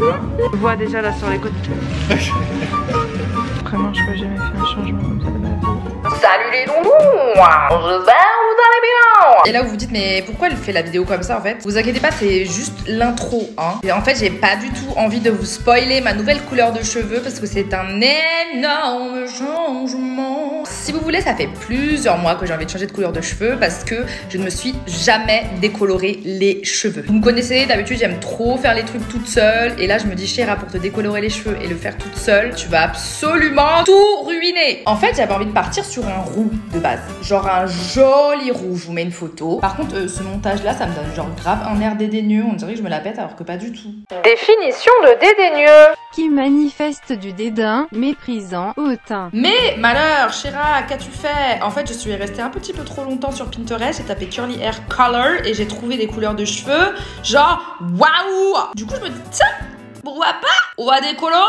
Je vois déjà là sur les côtés. Vraiment, je crois que j'ai jamais fait un changement comme ça de ma vie. Salut les loulous vous allez Et là vous vous dites mais pourquoi elle fait la vidéo comme ça en fait Vous inquiétez pas c'est juste l'intro hein. Et en fait j'ai pas du tout envie de vous spoiler ma nouvelle couleur de cheveux parce que c'est un énorme changement. Si vous voulez ça fait plusieurs mois que j'ai envie de changer de couleur de cheveux parce que je ne me suis jamais décoloré les cheveux. Vous me connaissez d'habitude j'aime trop faire les trucs toute seule et là je me dis Chéra pour te décolorer les cheveux et le faire toute seule tu vas absolument tout ruiner. En fait j'avais envie de partir sur un roux de base. Genre un joli roux. Je vous mets une photo. Par contre, euh, ce montage-là, ça me donne genre grave un air dédaigneux. On dirait que je me la pète alors que pas du tout. Définition de dédaigneux qui manifeste du dédain, méprisant, hautain. Mais malheur, Chéra, qu'as-tu fait? En fait, je suis restée un petit peu trop longtemps sur Pinterest. J'ai tapé curly hair color et j'ai trouvé des couleurs de cheveux. Genre, waouh Du coup, je me dis, tiens, pourquoi pas? On va décolorer?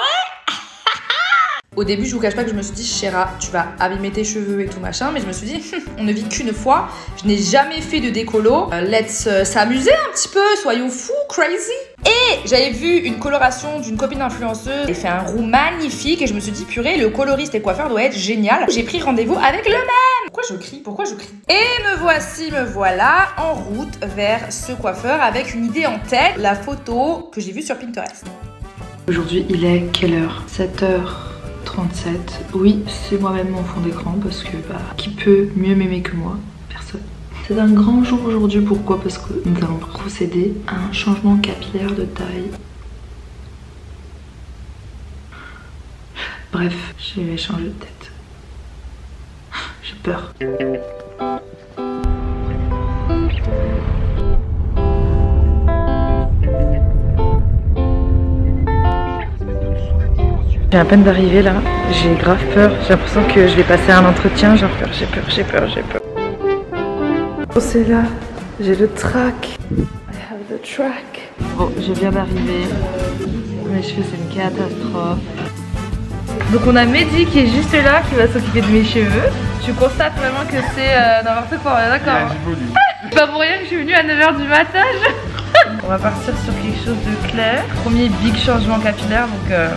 Au début, je vous cache pas que je me suis dit, Chéra, tu vas abîmer tes cheveux et tout machin, mais je me suis dit, on ne vit qu'une fois. Je n'ai jamais fait de décolo. Euh, let's euh, s'amuser un petit peu, soyons fous, crazy. Et j'avais vu une coloration d'une copine influenceuse. Elle fait un roux magnifique et je me suis dit, purée, le coloriste et coiffeur doit être génial. J'ai pris rendez-vous avec le même. Pourquoi je crie? Pourquoi je crie? Et me voici, me voilà en route vers ce coiffeur avec une idée en tête, la photo que j'ai vue sur Pinterest. Aujourd'hui, il est quelle heure? 7 heures 37. Oui, c'est moi-même mon fond d'écran parce que bah, qui peut mieux m'aimer que moi? Personne. C'est un grand jour aujourd'hui. Pourquoi? Parce que nous allons procéder à un changement capillaire de taille. Bref, je vais changer de tête. J'ai peur. J'ai à peine d'arriver là, j'ai grave peur, j'ai l'impression que je vais passer un entretien, j'ai peur, j'ai peur, j'ai peur, j'ai peur. Oh c'est là, j'ai le track. I have the track. Bon, je viens d'arriver, mes cheveux c'est une catastrophe. Donc on a Mehdi qui est juste là, qui va s'occuper de mes cheveux. Tu constates vraiment que c'est euh, n'importe quoi, d'accord C'est pas pour rien que je suis venue à 9h du matin. on va partir sur quelque chose de clair. Premier big changement capillaire, donc... Euh,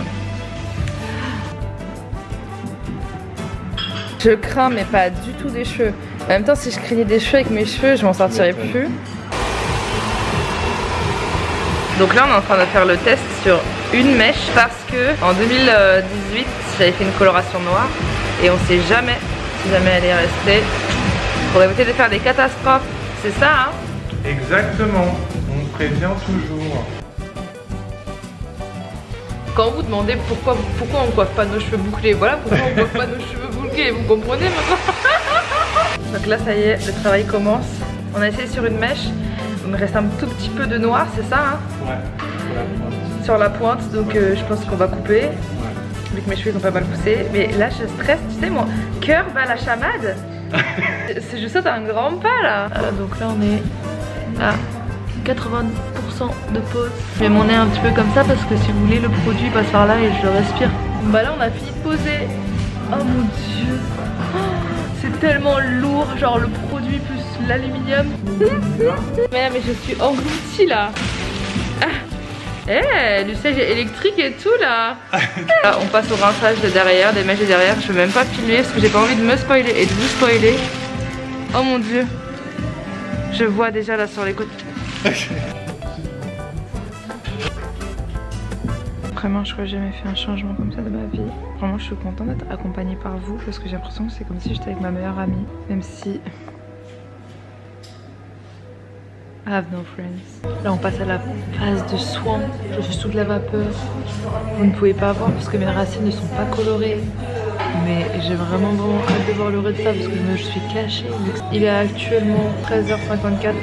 Je crains mais pas du tout des cheveux. En même temps si je craignais des cheveux avec mes cheveux je m'en sortirais plus. Donc là on est en train de faire le test sur une mèche parce que en 2018 j'avais fait une coloration noire et on sait jamais si jamais elle est restée. Pour éviter de faire des catastrophes, c'est ça hein? Exactement, on prévient toujours. Quand vous demandez pourquoi, pourquoi on coiffe pas nos cheveux bouclés, voilà pourquoi on coiffe pas nos cheveux bouclés, vous comprenez maintenant Donc là ça y est, le travail commence. On a essayé sur une mèche, il me reste un tout petit peu de noir, c'est ça hein Ouais, sur la pointe. donc euh, je pense qu'on va couper. Vu que mes cheveux sont pas mal poussés. Mais là je stresse, tu sais, mon cœur bat la chamade. je saute un grand pas là. Euh, donc là on est à 80% de pause. Je mets mon nez un petit peu comme ça parce que si vous voulez le produit passe par là et je le respire. Bah là on a fini de poser. Oh mon dieu. Oh, c'est tellement lourd, genre le produit plus l'aluminium. mais, mais je suis engloutie là. Ah. Eh, du siège électrique et tout là. là On passe au rinçage de derrière, des mèches de derrière. Je veux même pas filmer parce que j'ai pas envie de me spoiler et de vous spoiler. Oh mon dieu. Je vois déjà là sur les côtés. Vraiment, je crois que j'ai jamais fait un changement comme ça de ma vie. Vraiment, je suis contente d'être accompagnée par vous parce que j'ai l'impression que c'est comme si j'étais avec ma meilleure amie. Même si... I have no friends. Là, on passe à la phase de soin. Je suis sous de la vapeur. Vous ne pouvez pas voir parce que mes racines ne sont pas colorées. Mais j'ai vraiment vraiment hâte de voir le résultat parce que je suis cachée. Il est actuellement 13h54.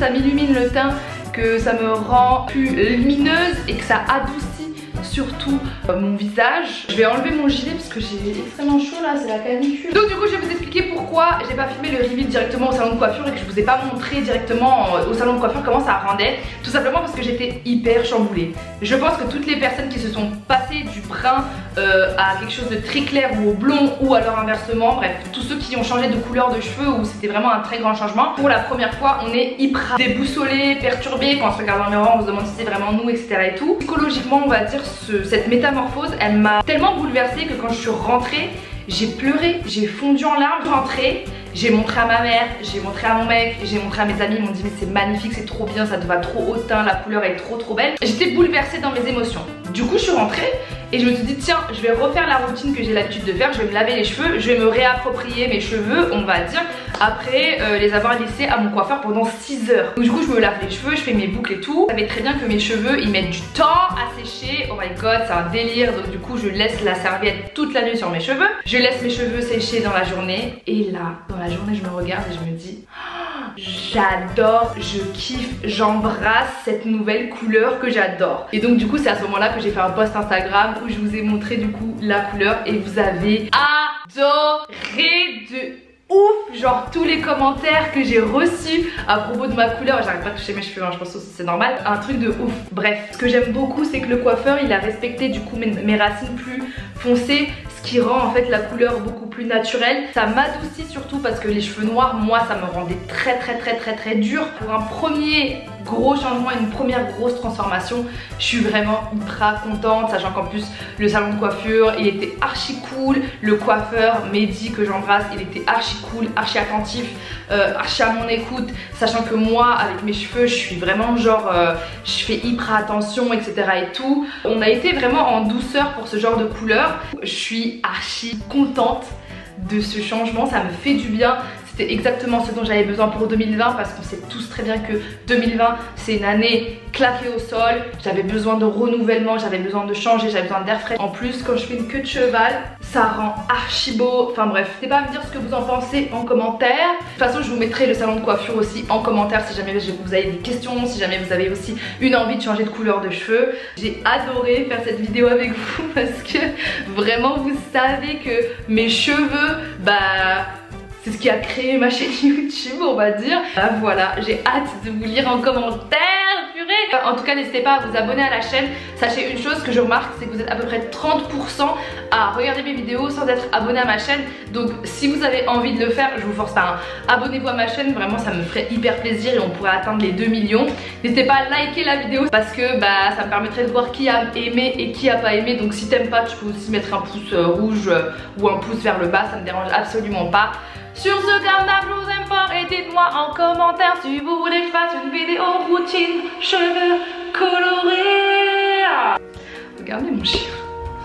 Ça m'illumine le teint, que ça me rend plus lumineuse et que ça adoucit surtout euh, mon visage. Je vais enlever mon gilet parce que j'ai extrêmement chaud là, c'est la canicule. Donc du coup je vais vous expliquer pourquoi j'ai pas filmé le reveal directement au salon de coiffure et que je vous ai pas montré directement euh, au salon de coiffure comment ça rendait. Tout simplement parce que j'étais hyper chamboulée. Je pense que toutes les personnes qui se sont passées brun euh, à quelque chose de très clair ou au blond ou alors inversement. Bref, tous ceux qui ont changé de couleur de cheveux ou c'était vraiment un très grand changement. Pour la première fois, on est hyper déboussolé, perturbé. Quand on se regarde dans le miroir, on se demande si c'est vraiment nous, etc. et tout. Psychologiquement, on va dire, cette métamorphose, elle m'a tellement bouleversée que quand je suis rentrée, j'ai pleuré, j'ai fondu en larmes, rentrée. J'ai montré à ma mère, j'ai montré à mon mec, j'ai montré à mes amis, ils m'ont dit mais c'est magnifique, c'est trop bien, ça te va trop haut teint, la couleur est trop trop belle. J'étais bouleversée dans mes émotions. Du coup je suis rentrée et je me suis dit tiens je vais refaire la routine que j'ai l'habitude de faire, je vais me laver les cheveux, je vais me réapproprier mes cheveux on va dire après euh, les avoir laissés à mon coiffeur pendant 6 heures. Donc du coup je me lave les cheveux, je fais mes boucles et tout. Vous savez très bien que mes cheveux ils mettent du temps à sécher, oh my god c'est un délire donc du coup je laisse la serviette toute la nuit sur mes cheveux. Je laisse mes cheveux sécher dans la journée et là dans la journée je me regarde et je me dis j'adore, je kiffe, j'embrasse cette nouvelle couleur que j'adore. Et donc du coup c'est à ce moment là que j'ai fait un post Instagram où je vous ai montré du coup la couleur et vous avez adoré de ouf genre tous les commentaires que j'ai reçus à propos de ma couleur. J'arrive pas à toucher mes cheveux hein, je pense que c'est normal. Un truc de ouf. Bref ce que j'aime beaucoup c'est que le coiffeur il a respecté du coup mes, racines plus foncées qui rend en fait la couleur beaucoup plus naturelle. Ça m'adoucit surtout parce que les cheveux noirs moi ça me rendait très très très très très dur. Pour un premier gros changement, une première grosse transformation. Je suis vraiment ultra contente, sachant qu'en plus le salon de coiffure, il était archi cool. Le coiffeur Mehdi que j'embrasse, il était archi cool, archi attentif, euh, archi à mon écoute. Sachant que moi, avec mes cheveux, je suis vraiment genre, euh, je fais hyper attention, etc. et tout. On a été vraiment en douceur pour ce genre de couleur. Je suis archi contente de ce changement, ça me fait du bien, c'était exactement ce dont j'avais besoin pour 2020 parce qu'on sait tous très bien que 2020 c'est une année claquée au sol. J'avais besoin de renouvellement, j'avais besoin de changer, j'avais besoin d'air frais. En plus quand je fais une queue de cheval, ça rend archi beau. Enfin bref, n'hésitez pas à me dire ce que vous en pensez en commentaire. De toute façon je vous mettrai le salon de coiffure aussi en commentaire si jamais vous avez des questions, si jamais vous avez aussi une envie de changer de couleur de cheveux. J'ai adoré faire cette vidéo avec vous parce que vraiment vous savez que mes cheveux, bah c'est ce qui a créé ma chaîne YouTube, on va dire. Ah, voilà, j'ai hâte de vous lire en commentaire, purée En tout cas, n'hésitez pas à vous abonner à la chaîne. Sachez une chose que je remarque, c'est que vous êtes à peu près 30% à regarder mes vidéos sans être abonné à ma chaîne. Donc si vous avez envie de le faire, je vous force pas. Hein. Abonnez-vous à ma chaîne, vraiment ça me ferait hyper plaisir et on pourrait atteindre les 2 millions. N'hésitez pas à liker la vidéo parce que bah, ça me permettrait de voir qui a aimé et qui a pas aimé. Donc si t'aimes pas, tu peux aussi mettre un pouce euh, rouge euh, ou un pouce vers le bas, ça me dérange absolument pas. Sur ce comme je vous aime fort et dites-moi en commentaire si vous voulez que je fasse une vidéo routine cheveux colorés. Regardez mon chien.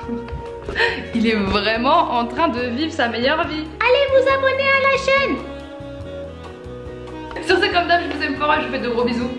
Il est vraiment en train de vivre sa meilleure vie. Allez vous abonner à la chaîne. Sur ce comme d'hab, je vous aime fort et je vous fais de gros bisous.